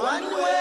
One way.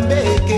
Mozambique.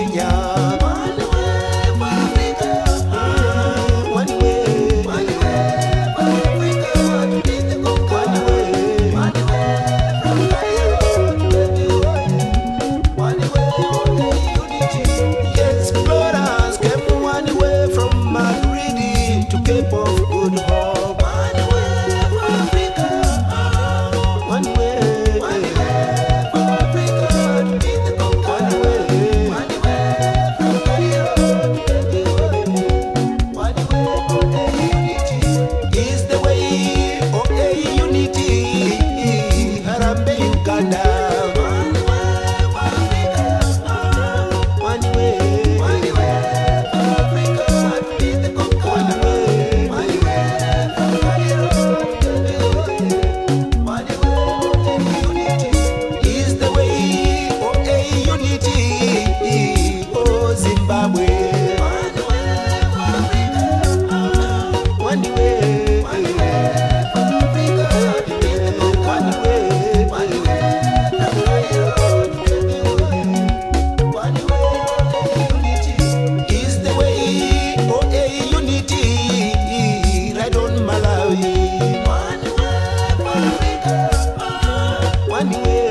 yeah.